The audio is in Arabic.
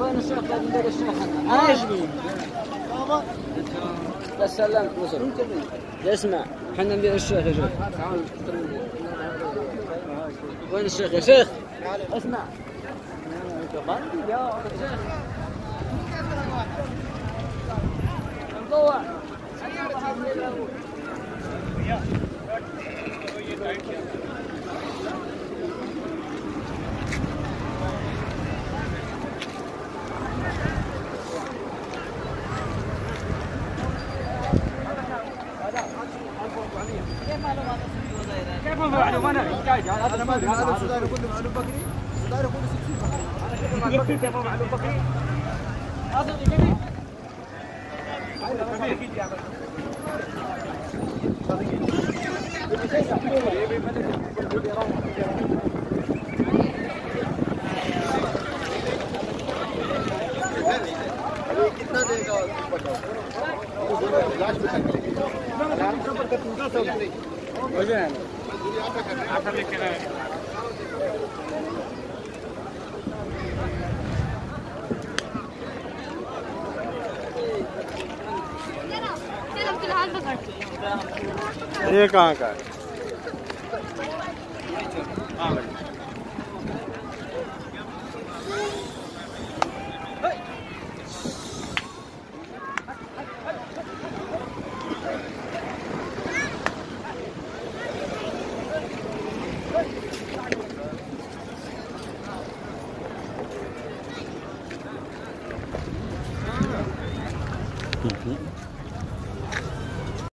وين الشيخ اسمع إحنا ندير الشيخ يا شيخ وين الشيخ يا شيخ اسمع كيف معلومات كيف معلوم أنا احتاج هذا هذا السوداني كله معلوم بكري السوداني كله 60 بكري أنا كيف كيف معلوم بكري هذا كبير كبير صديقي ये कहाँ का है? Ujú.